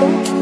Bye.